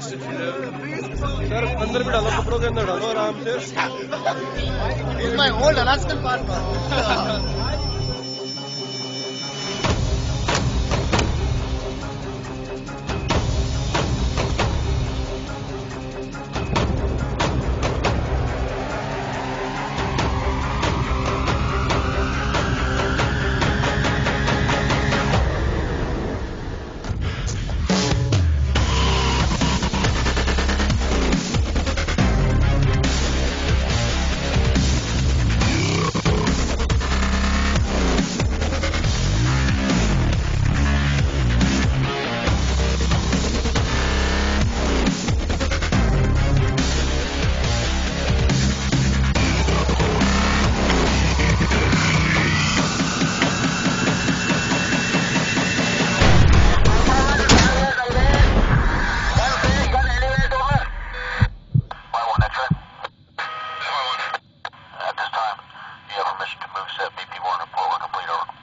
Sir अंदर भी डालो कपड़ों के अंदर डालो आराम से। You have a mission to move set BP1 and 4 complete over.